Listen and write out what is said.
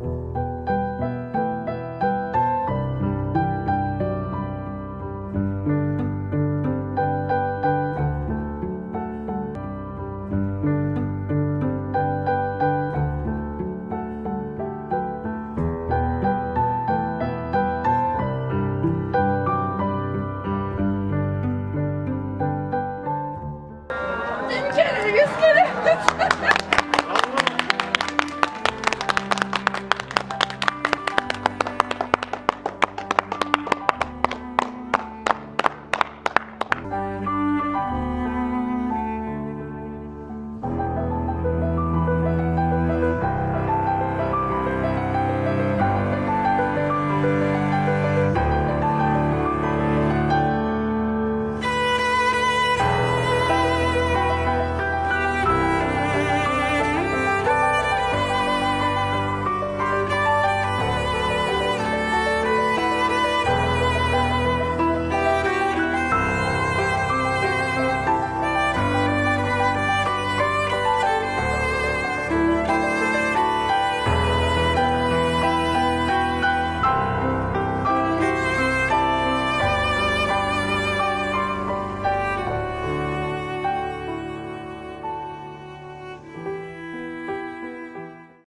Bye.